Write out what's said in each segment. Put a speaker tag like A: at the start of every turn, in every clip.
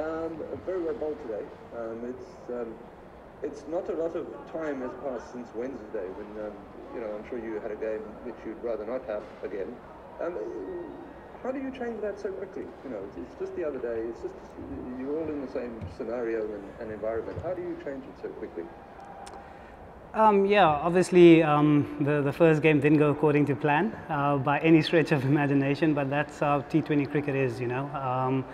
A: Um, very well bowled today. Um, it's um, it's not a lot of time has passed since Wednesday when um, you know I'm sure you had a game which you'd rather not have again. Um, how do you change that so quickly? You know, it's just the other day. It's just you're all in the same scenario and, and environment. How do you change it so quickly?
B: Um, yeah, obviously um, the, the first game didn't go according to plan uh, by any stretch of imagination, but that's how T20 cricket is, you know. Um,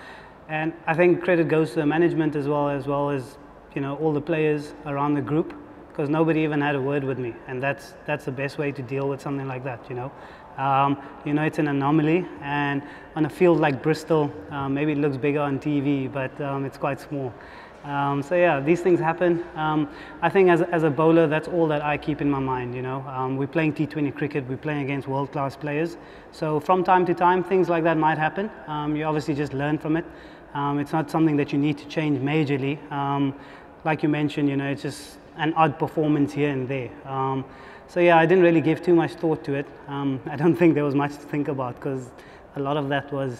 B: and I think credit goes to the management as well, as well as you know all the players around the group, because nobody even had a word with me, and that's that's the best way to deal with something like that, you know. Um, you know, it's an anomaly, and on a field like Bristol, uh, maybe it looks bigger on TV, but um, it's quite small. Um, so yeah, these things happen. Um, I think as, as a bowler, that's all that I keep in my mind. You know, um, we're playing T20 cricket, we're playing against world-class players. So from time to time, things like that might happen. Um, you obviously just learn from it. Um, it's not something that you need to change majorly. Um, like you mentioned, you know, it's just an odd performance here and there. so yeah, I didn't really give too much thought to it. I don't think there was much to think about because a lot of that was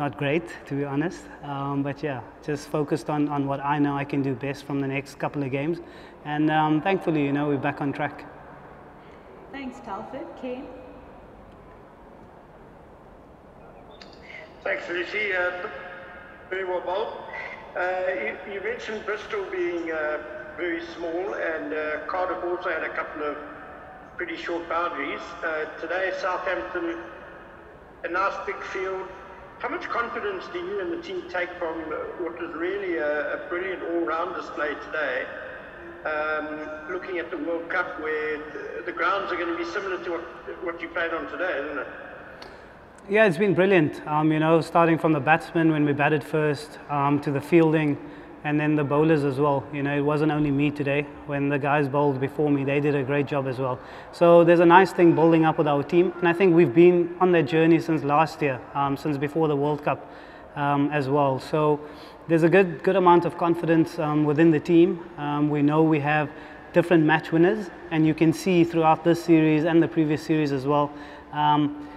B: not great, to be honest. Um, but yeah, just focused on, on what I know I can do best from the next couple of games. And um, thankfully, you know, we're back on track.
C: Thanks, Telford. Ken?
D: Thanks, Lucy. Uh, very well, Bob. Uh, you, you, mentioned Bristol being uh, very small, and uh, Cardiff also had a couple of pretty short boundaries. Uh, today, Southampton, a nice big field, how much confidence do you and the team take from what was really a, a brilliant all-round display today? Um, looking at the World Cup, where the, the grounds are going to be similar to what, what you played on today, isn't it?
B: Yeah, it's been brilliant. Um, you know, starting from the batsmen when we batted first um, to the fielding and then the bowlers as well. You know, it wasn't only me today. When the guys bowled before me, they did a great job as well. So there's a nice thing building up with our team, and I think we've been on that journey since last year, um, since before the World Cup um, as well. So there's a good good amount of confidence um, within the team. Um, we know we have different match winners, and you can see throughout this series and the previous series as well um,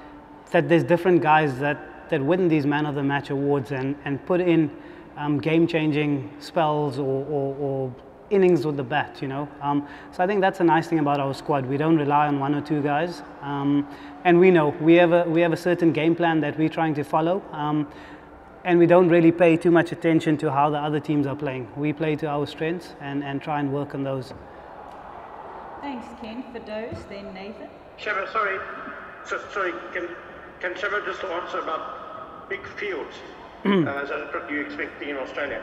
B: that there's different guys that that win these man of the match awards and and put in um, game-changing spells or, or, or, innings with the bat, you know. Um, so I think that's a nice thing about our squad. We don't rely on one or two guys, um, and we know we have a we have a certain game plan that we're trying to follow, um, and we don't really pay too much attention to how the other teams are playing. We play to our strengths and, and try and work on those.
C: Thanks, Ken. For those, then Nathan.
D: Sheva, sorry, so, sorry, can can Sheva just answer about big fields? Uh, is that you in Australia?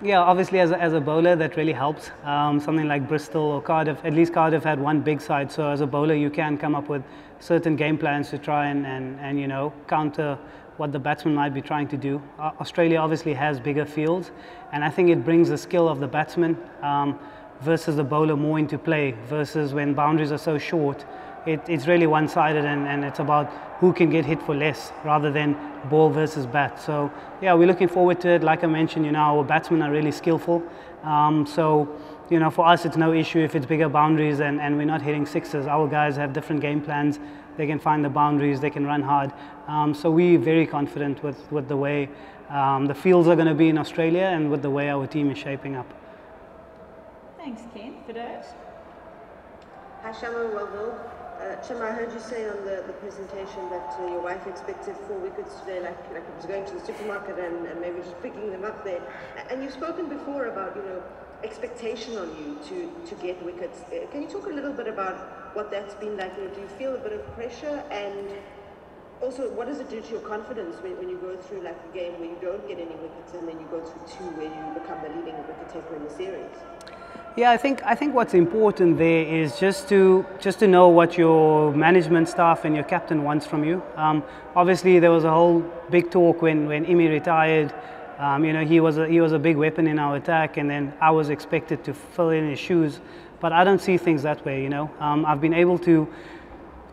B: Yeah, obviously as a, as a bowler that really helps. Um, something like Bristol or Cardiff, at least Cardiff had one big side, so as a bowler you can come up with certain game plans to try and, and, and you know counter what the batsman might be trying to do. Uh, Australia obviously has bigger fields, and I think it brings the skill of the batsman um, versus the bowler more into play. Versus when boundaries are so short, it, it's really one-sided and, and it's about who can get hit for less rather than ball versus bat. So yeah, we're looking forward to it. Like I mentioned, you know, our batsmen are really skillful. Um, so you know, for us, it's no issue if it's bigger boundaries and, and we're not hitting sixes. Our guys have different game plans. They can find the boundaries. They can run hard. Um, so we're very confident with, with the way um, the fields are going to be in Australia and with the way our team is shaping up.
C: Thanks, Ken. Firdose?
E: Hi, Shama. Uh, I heard you say on the, the presentation that uh, your wife expected four wickets today, like, like it was going to the supermarket and, and maybe just picking them up there. And you've spoken before about, you know, expectation on you to, to get wickets. Uh, can you talk a little bit about what that's been like? You know, do you feel a bit of pressure? And also, what does it do to your confidence when, when you go through like a game where you don't get any wickets and then you go through two where you become the leading wicket taker in the series?
B: Yeah, I think I think what's important there is just to just to know what your management staff and your captain wants from you. Um, obviously, there was a whole big talk when when Imi retired. Um, you know, he was a, he was a big weapon in our attack, and then I was expected to fill in his shoes. But I don't see things that way. You know, um, I've been able to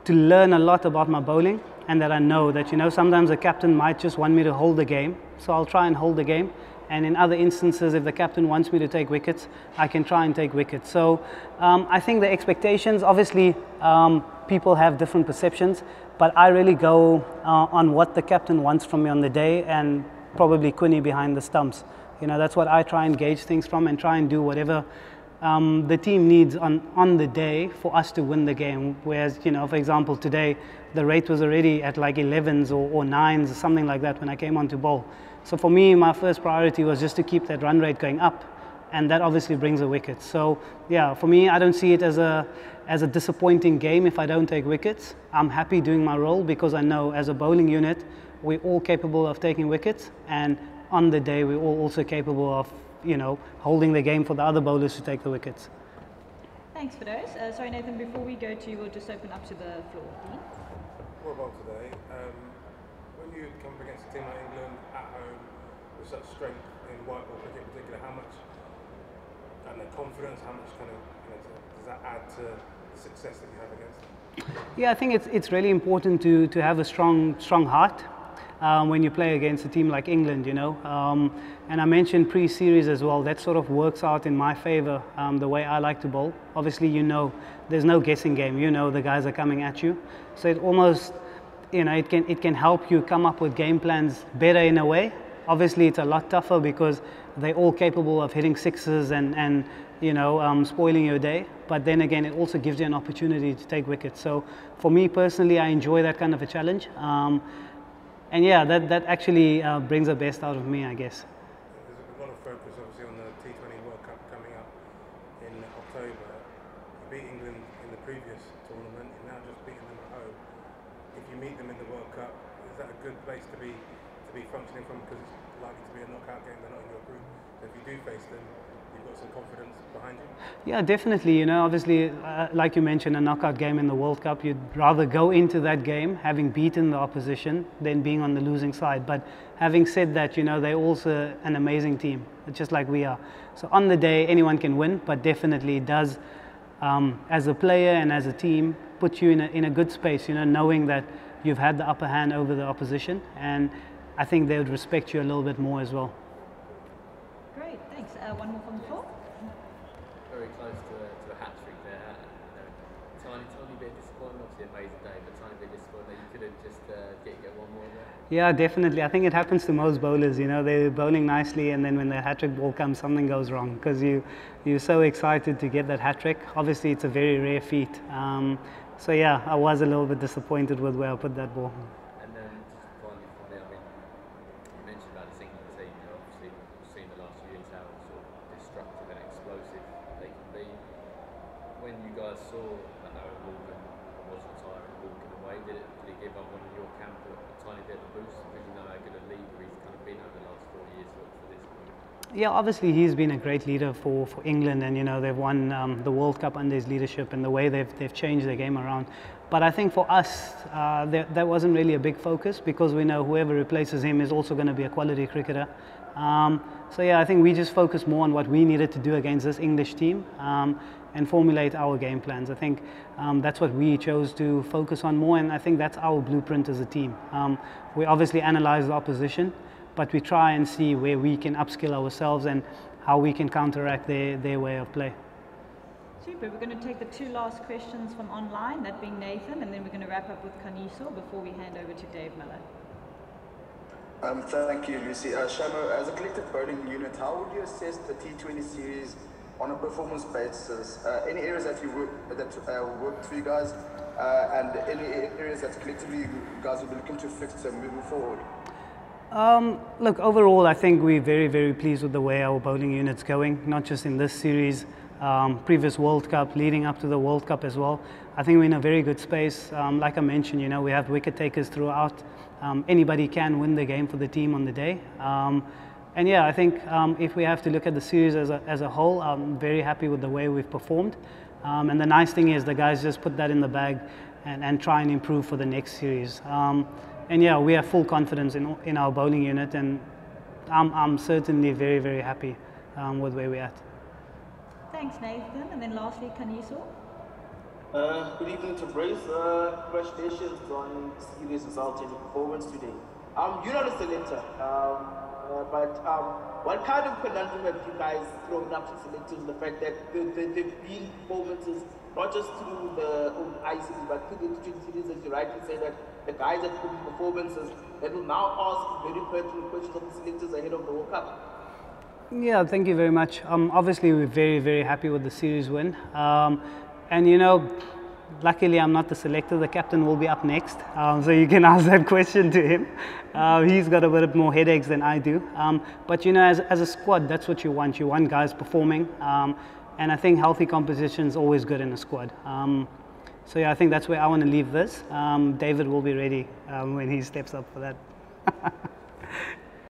B: to learn a lot about my bowling, and that I know that you know sometimes a captain might just want me to hold the game, so I'll try and hold the game and in other instances, if the captain wants me to take wickets, I can try and take wickets. So um, I think the expectations, obviously, um, people have different perceptions, but I really go uh, on what the captain wants from me on the day and probably Quinny behind the stumps. You know, that's what I try and gauge things from and try and do whatever um, the team needs on, on the day for us to win the game. Whereas, you know, for example, today the rate was already at like 11s or, or 9s or something like that when I came onto ball. So for me, my first priority was just to keep that run rate going up, and that obviously brings a wicket. So yeah, for me, I don't see it as a as a disappointing game if I don't take wickets. I'm happy doing my role because I know as a bowling unit, we're all capable of taking wickets, and on the day we're all also capable of you know holding the game for the other bowlers to take the wickets.
C: Thanks for those. Uh, sorry, Nathan. Before we go to you, we'll just open up to the floor. Dean?
F: What about today? Um, you come up against a team like England at home with such strength in white ball cricket in particular, how much and the confidence, how much kind of you know, does that add to the success that you have against them?
B: Yeah, I think it's, it's really important to, to have a strong, strong heart um, when you play against a team like England, you know. Um, and I mentioned pre-series as well. That sort of works out in my favor, um, the way I like to bowl. Obviously, you know, there's no guessing game. You know the guys are coming at you. So it almost, you know, it can, it can help you come up with game plans better in a way. Obviously, it's a lot tougher because they're all capable of hitting sixes and, and you know, um, spoiling your day. But then again, it also gives you an opportunity to take wickets. So for me personally, I enjoy that kind of a challenge. Um, and yeah, that, that actually uh, brings the best out of me, I guess.
F: There's a lot of focus obviously on the T20 World Cup coming up in October. You beat England in the previous tournament, you're now just beating them at home. If you meet them in the World Cup, is that a good place to be to be functioning from because it's likely to be a knockout game, they're not in your group. So if you do face them, you've got some confidence behind you?
B: Yeah, definitely. You know, obviously, uh, like you mentioned, a knockout game in the World Cup, you'd rather go into that game having beaten the opposition than being on the losing side. But having said that, you know, they're also an amazing team, just like we are. So on the day, anyone can win, but definitely it does, um, as a player and as a team, put you in a, in a good space, you know, knowing that you've had the upper hand over the opposition. And I think they would respect you a little bit more as well.
C: Great, thanks. Uh, one more from the floor.
G: very close to a, to a hat trick there. You tiny, tiny bit disappointing. Obviously, amazing day, but tiny bit disappointing that you couldn't just uh, get get one more there.
B: Yeah, definitely. I think it happens to most bowlers. You know, they're bowling nicely, and then when the hat trick ball comes, something goes wrong because you you're so excited to get that hat trick. Obviously, it's a very rare feat. Um, so yeah, I was a little bit disappointed with where I put that ball.
G: And then finally from I mean, you mentioned about this England team. You know, obviously, we've seen the last few years how destructive and explosive they can be. When you guys saw that Eoin Morgan was retiring walking away, did it, did it give everyone in your camp a, a tiny bit of a boost? Because you know how good a leader he's kind of been over the last four years for, for this group.
B: Yeah, obviously he's been a great leader for, for England, and you know they've won um, the World Cup under his leadership and the way they've they've changed their game around. But I think for us, uh, that wasn't really a big focus because we know whoever replaces him is also going to be a quality cricketer. Um, so yeah, I think we just focused more on what we needed to do against this English team um, and formulate our game plans. I think um, that's what we chose to focus on more, and I think that's our blueprint as a team. Um, we obviously analyze the opposition, but we try and see where we can upskill ourselves and how we can counteract their, their way of play.
C: Super. We're going to take the two last questions from online, that being Nathan, and then we're going to wrap up with Khanyiso before we hand over to Dave Miller.
H: Um, thank you, Lucy. Uh, Shamo, as a collective bowling unit, how would you assess the T20 series on a performance basis? Uh, any areas that you work, that uh, worked for you guys, uh, and any areas that collectively you guys will be looking to fix moving forward?
B: Um, look, overall, I think we're very, very pleased with the way our bowling unit's going, not just in this series, um, previous World Cup, leading up to the World Cup as well. I think we're in a very good space. Um, like I mentioned, you know, we have wicket takers throughout. Um, anybody can win the game for the team on the day. Um, and yeah, I think um, if we have to look at the series as a, as a whole, I'm very happy with the way we've performed. And the nice thing is the guys just put that in the bag and, and try and improve for the next series. And yeah, we have full confidence in, in our bowling unit, and I'm, I'm certainly very, very happy um, with where we're at.
C: Thanks, Nathan. And then lastly, Khanyiso.
I: Uh, good evening Tabraiz. Uh, congratulations on series result and your performance today. Um, you're not a selector, um, uh, but um, what kind of conundrum have you guys thrown up to selectors? The fact that there there- there've been performances not just through the um, ICC but through the T20 series, as you rightly say that the guys that put performances that will now ask very pertinent questions of the selectors ahead of the World Cup.
B: Yeah, thank you very much. Um, obviously, we're very, very happy with the series win. Um, and you know, luckily I'm not the selector. The captain will be up next, um, so you can ask that question to him. Uh, he's got a bit more headaches than I do. Um, but you know, as, as a squad, that's what you want. You want guys performing, um, and I think healthy composition is always good in a squad. Um, so yeah, I think that's where I want to leave this. David will be ready when he steps up for that.